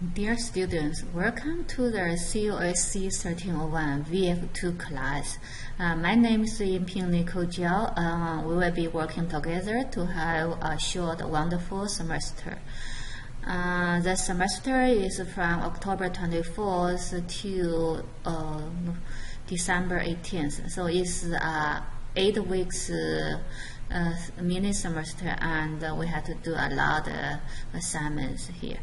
Dear students, welcome to the COSC 1301 VF2 class. Uh, my name is Yinping Nicole Jiao. Uh, we will be working together to have a short, wonderful semester. Uh, the semester is from October 24th to uh, December 18th. So it's uh, eight weeks uh, mini semester and we have to do a lot of assignments here.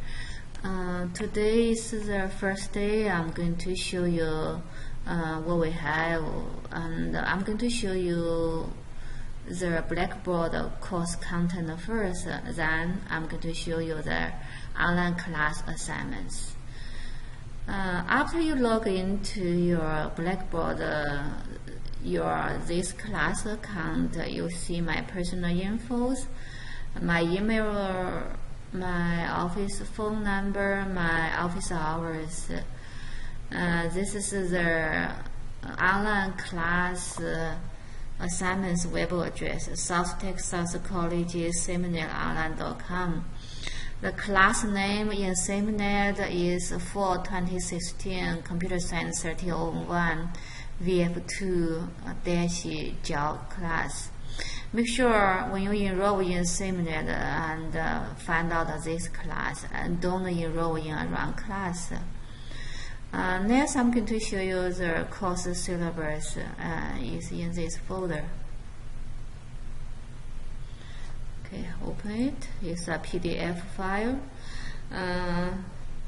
Uh, today is the first day. I'm going to show you uh, what we have, and I'm going to show you the Blackboard course content first. Then I'm going to show you the online class assignments. Uh, after you log into your Blackboard, your this class account, you see my personal infos my email my office phone number, my office hours. Uh, this is the online class uh, assignments web address, South Texas College SIMNet The class name in SIMNet is for 2016 Computer Science 1301 VF2-JAW class. Make sure when you enroll in SIMNet and uh, find out this class and don't enroll in a wrong class. Uh, next, I'm going to show you the course syllabus uh, is in this folder. Okay, open it. It's a PDF file. Uh,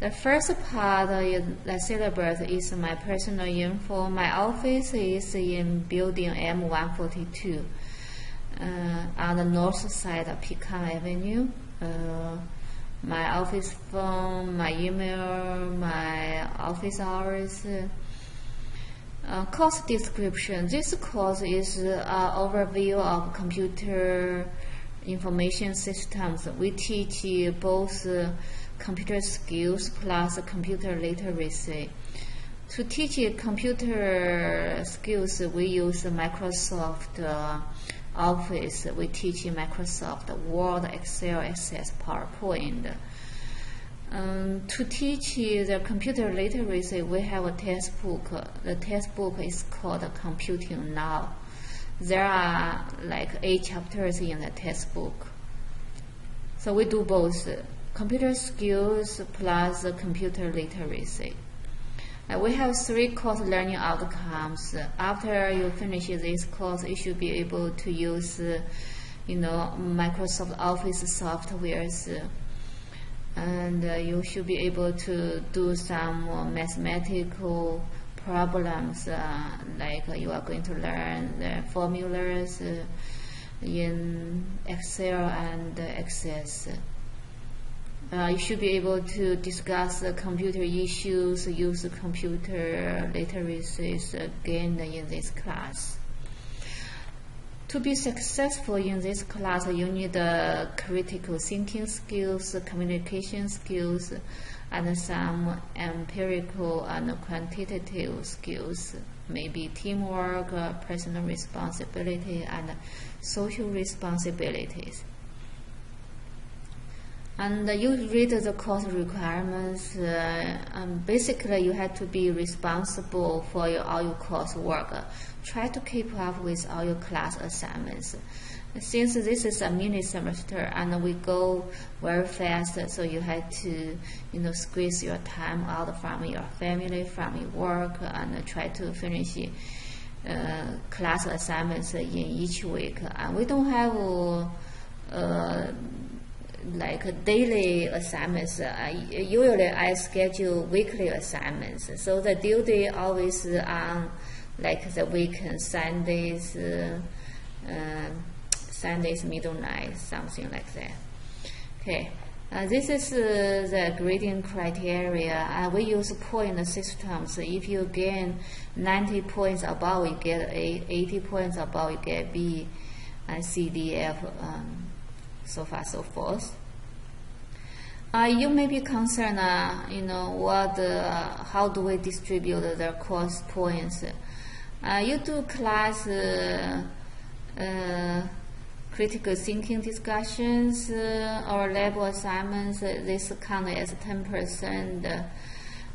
the first part of the syllabus is my personal info. My office is in building M142 uh, on the north side of Pecan Avenue. Uh, my office phone, my email, my office hours. Uh, course description. This course is an overview of computer information systems. We teach both computer skills plus computer literacy. To teach computer skills, we use Microsoft uh, Office, we teach Microsoft Word, Excel, Access, PowerPoint. Um, to teach the computer literacy, we have a textbook. The textbook is called Computing Now. There are like eight chapters in the textbook. So we do both computer skills plus computer literacy. Uh, we have three course learning outcomes. After you finish this course, you should be able to use, uh, you know, Microsoft Office softwares, and uh, you should be able to do some mathematical problems, uh, like you are going to learn the formulas in Excel and Access. Uh, you should be able to discuss the computer issues, use computer literacies again in this class. To be successful in this class, you need uh, critical thinking skills, communication skills, and some empirical and quantitative skills, maybe teamwork, uh, personal responsibility, and social responsibilities. And you read the course requirements. Uh, basically, you have to be responsible for your, all your coursework. Try to keep up with all your class assignments. Since this is a mini semester and we go very fast, so you have to, you know, squeeze your time out from your family, from your work, and try to finish uh, class assignments in each week. And we don't have. Uh, like daily assignments. Uh, usually I schedule weekly assignments. So the duty always on like the weekend, Sundays, uh, uh, Sundays middle night, something like that. Okay. Uh, this is uh, the grading criteria. Uh, we use point systems. If you gain 90 points above, you get A. 80 points above, you get B. And C, D, F. Um, so far so forth. Uh, you may be concerned, uh, you know, what, uh, how do we distribute the course points? Uh, you do class uh, uh, critical thinking discussions or lab assignments, this count as 10%.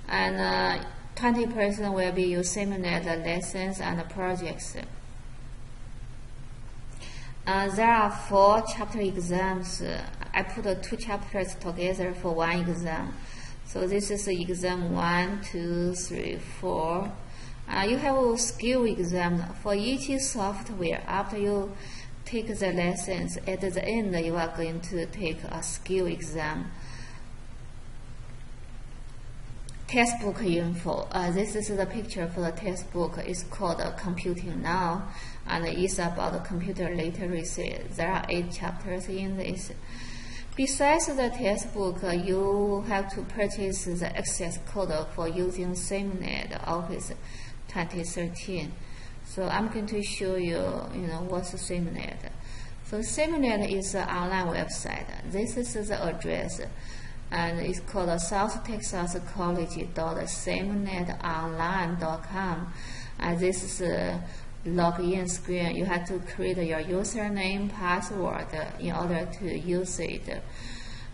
and 20% will be your SIMNet lessons and projects. Uh, there are four chapter exams. I put two chapters together for one exam. So this is exam one, two, three, four. Uh, you have a skill exam for each software. After you take the lessons, at the end you are going to take a skill exam. Textbook info. Uh, this is the picture for the textbook. It's called uh, Computing Now, and it's about computer literacy. There are eight chapters in this. Besides the textbook, uh, you have to purchase the access code for using SIMNet Office 2013. So I'm going to show you, you know, what's SIMNet. So SIMNet is an online website. This is the address, and it's called South Texas College.simnetonline.com. And this is a login screen. You have to create your username, password in order to use it.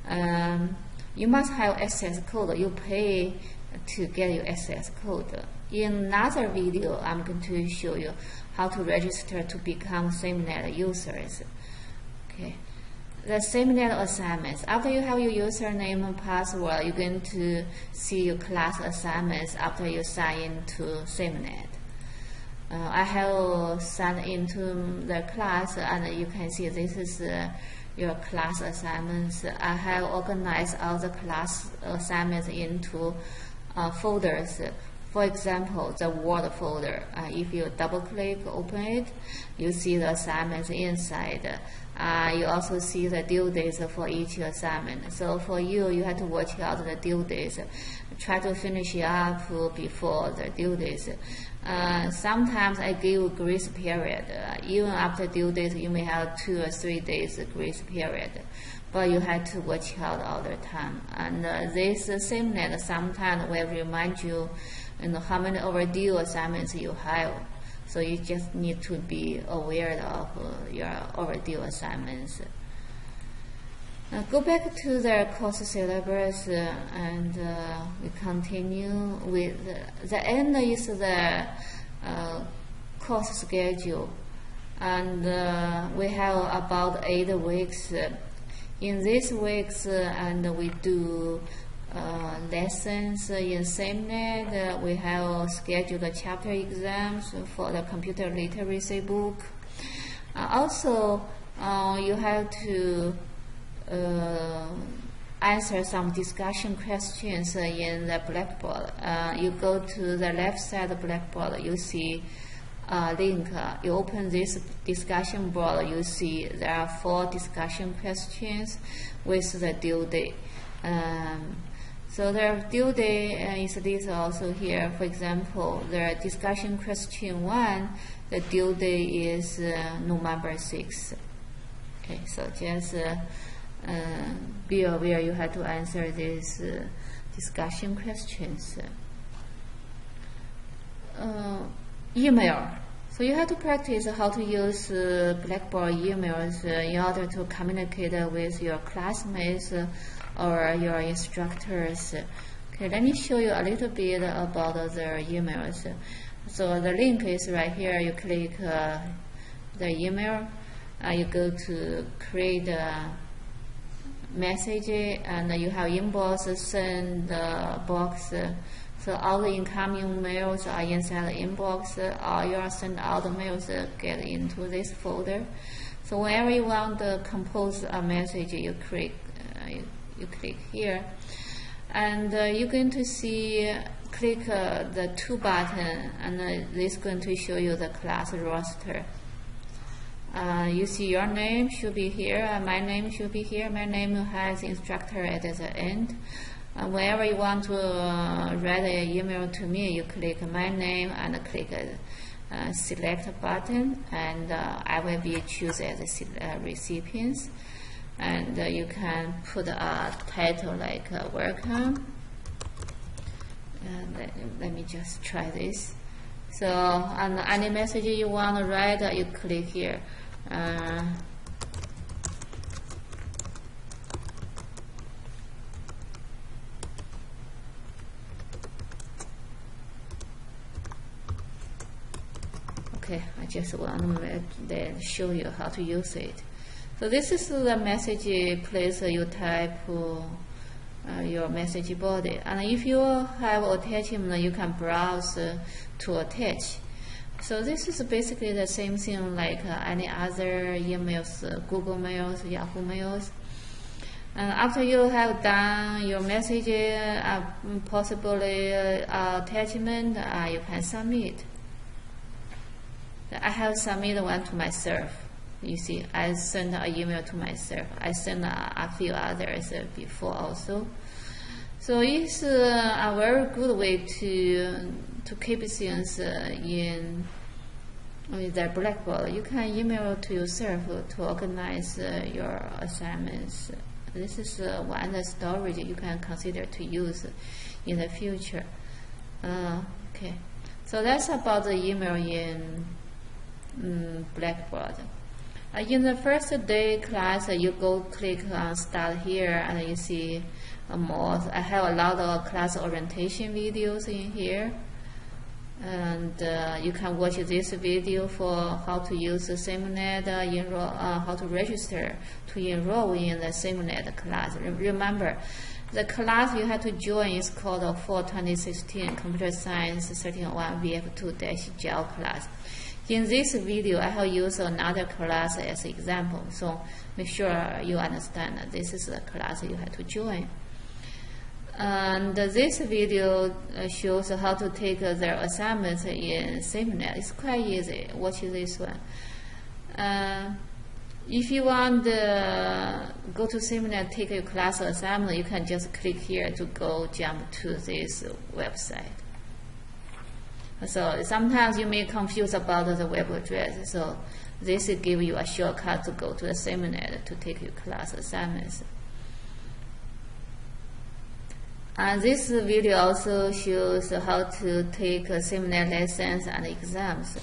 Um, you must have access code. You pay to get your access code. In another video, I'm going to show you how to register to become SIMNet users. Okay. The SIMNet assignments. After you have your username and password, you're going to see your class assignments after you sign into SIMNet. Uh, I have signed into the class and you can see this is uh, your class assignments. I have organized all the class assignments into uh, folders. For example, the Word folder, uh, if you double click, open it, you see the assignments inside. Uh, you also see the due dates for each assignment. So for you, you have to watch out the due dates. Try to finish it up before the due dates. Uh, sometimes I give grace period. Uh, even after due date, you may have two or three days grace period but you have to watch out all the time. And uh, this uh, SIMNet sometimes will remind you, know, how many overdue assignments you have. So you just need to be aware of uh, your overdue assignments. Uh, go back to the course syllabus uh, and uh, we continue with the end is the uh, course schedule and uh, we have about eight weeks in these weeks, uh, and we do uh, lessons in SIMNet. Uh, we have scheduled chapter exams for the computer literacy book. also, you have to answer some discussion questions in the Blackboard. you go to the left side of Blackboard, you see uh, link, uh, you open this discussion board, you see there are four discussion questions with the due date. Um, so the due date is also here. For example, the discussion question one, the due date is uh, November 6. Okay, so just uh, uh, be aware you have to answer these discussion questions. Uh, email. So you have to practice how to use uh, Blackboard emails uh, in order to communicate with your classmates or your instructors. Okay, let me show you a little bit about the emails. So the link is right here. You click uh, the email. Uh, you go to create a message and you have inbox send box so all the incoming mails are inside the inbox. All your send out the mails get into this folder. So whenever you want to compose a message, you click, uh, you, you, click here, and uh, you're going to see click uh, the two button, and uh, this is going to show you the class roster. Uh, you see your name should be here, uh, my name should be here. My name has instructor at the end. Uh, whenever you want to write an email to me, you click my name and click select button, and I will be choose as a uh, recipient and uh, you can put a title like uh, welcome. And let, let, me just try this. So on any message you want to write uh, you click here. Uh, okay I just want to show you how to use it. So this is the message place you type uh, your message body. And if you have attachment, you can browse uh, to attach. So this is basically the same thing like uh, any other emails, uh, Google Mails, Yahoo Mails. And after you have done your message, uh, possibly uh, attachment, uh, you can submit. I have submitted one to myself. You see, I sent an email to myself. I sent a, a few others before also. So it's a very good way to to keep things uh, in with the Blackboard. You can email to yourself to organize uh, your assignments. This is uh, one storage you can consider to use in the future. Uh, okay, so that's about the email in um, Blackboard. Uh, in the first day class, uh, you go click on Start here, and you see uh, more. I have a lot of class orientation videos in here and uh, you can watch this video for how to use the SIMNet, uh, enroll, uh, how to register to enroll in the SIMNet class. Remember, the class you have to join is called Fall 2016 Computer Science 1301 VF2-GEL class. In this video, I have used another class as example, so make sure you understand that this is the class you have to join. And this video uh, shows how to take their assignments in SIMNet. It's quite easy. Watch this one. Uh, if you want to go to SIMNet, take a class assignment, you can just click here to go jump to this website. So sometimes you may confuse about the web address. So this give you a shortcut to go to the SIMNet to take your class assignments. Uh, this video also shows how to take SIMNet lessons and exams.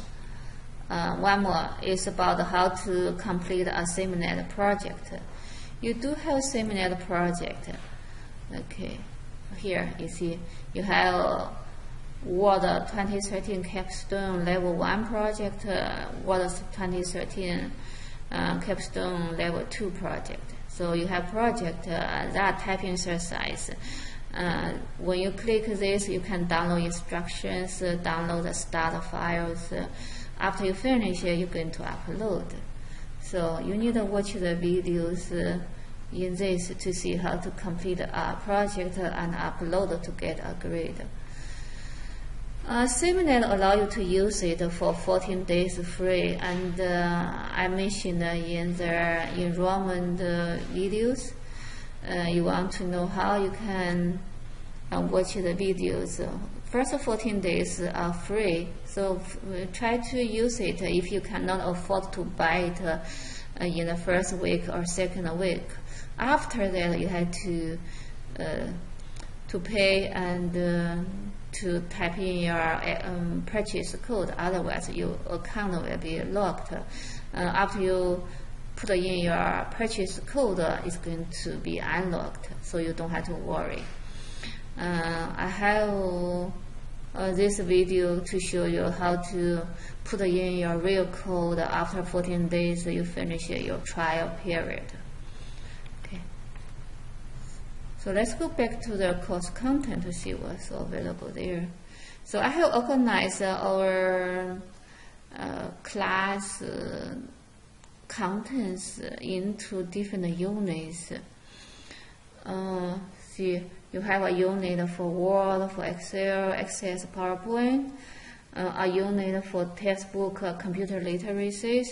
Uh, one more is about how to complete a SIMNet project. You do have SIMNet project. Okay, here you see you have Word 2013 Capstone Level 1 project, uh, Word 2013 uh, Capstone Level 2 project. So you have project uh, that typing exercise. Uh, when you click this, you can download instructions, uh, download the start files. Uh, after you finish, you're going to upload. So you need to watch the videos uh, in this to see how to complete a project and upload to get a grade. Uh, allow you to use it for 14 days free, and uh, I mentioned in the enrollment uh, videos uh, you want to know how you can uh, watch the videos. First 14 days are free, so try to use it if you cannot afford to buy it uh, in the first week or second week. After that, you have to uh, to pay and uh, to type in your um, purchase code. Otherwise, your account will be locked. Uh, after you put in your purchase code, it's going to be unlocked, so you don't have to worry. Uh, I have uh, this video to show you how to put in your real code after 14 days you finish your trial period. Okay. So let's go back to the course content to see what's available there. So I have organized our uh, class uh, contents into different units. Uh, see, you have a unit for Word, for Excel, Access PowerPoint, uh, a unit for textbook uh, computer literacy.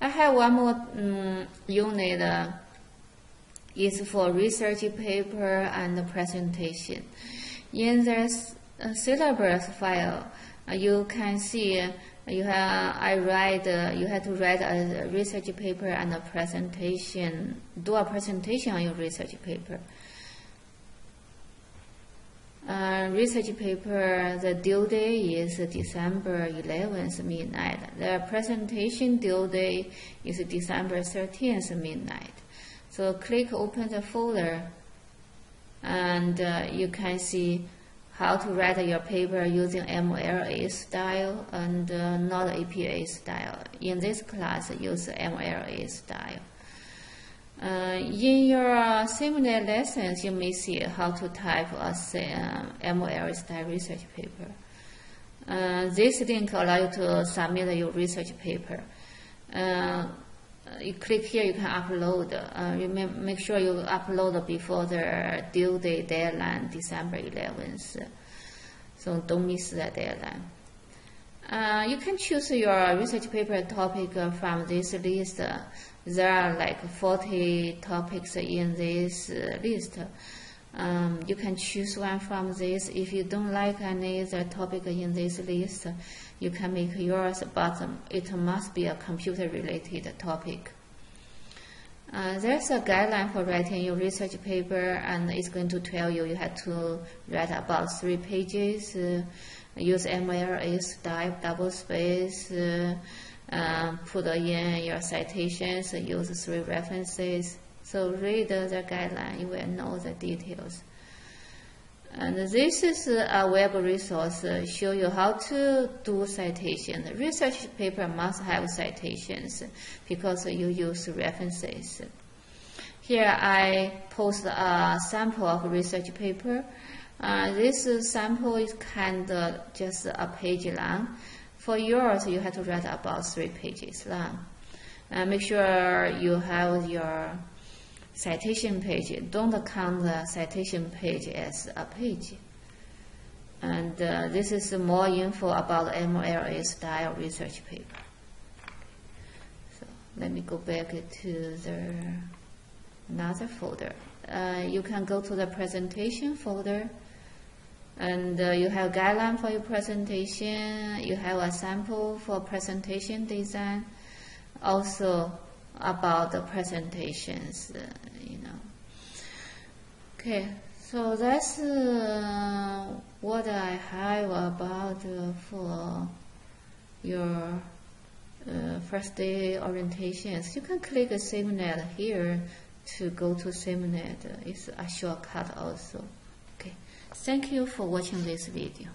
I have one more um, unit uh, is for research paper and presentation. In the uh, syllabus file, uh, you can see you have I write uh, you have to write a research paper and a presentation do a presentation on your research paper. Uh, research paper the due date is December 11th midnight. The presentation due date is December 13th midnight so click open the folder and uh, you can see how to write your paper using MLA style and uh, not APA style. In this class, use MLA style. Uh, in your SIMNet lessons, you may see how to type a uh, MLA style research paper. Uh, this link allows you to submit your research paper. Uh, you click here, you can upload. Uh, you may make sure you upload before the due date deadline, December 11th. So don't miss that deadline. Uh, you can choose your research paper topic from this list. There are like 40 topics in this list. Um, you can choose one from this. If you don't like any of the topic in this list, you can make yours, but it must be a computer-related topic. Uh, there's a guideline for writing your research paper, and it's going to tell you you have to write about three pages, uh, use MLA style, double space, uh, uh, put in your citations, use three references. So read the guideline, you will know the details. And this is a web resource show you how to do citation. Research paper must have citations because you use references. Here I post a sample of research paper. Uh, this sample is kind of just a page long. For yours, you have to write about three pages long. Uh, make sure you have your citation page. Don't count the citation page as a page. And uh, this is more info about MLA style research paper. So let me go back to the another folder. Uh, you can go to the presentation folder and uh, you have guideline for your presentation. You have a sample for presentation design. Also about the presentations, uh, you know. Okay, so that's uh, what I have about uh, for your uh, first day orientations. You can click SIMNet here to go to SIMNet. It's a shortcut also. Okay, thank you for watching this video.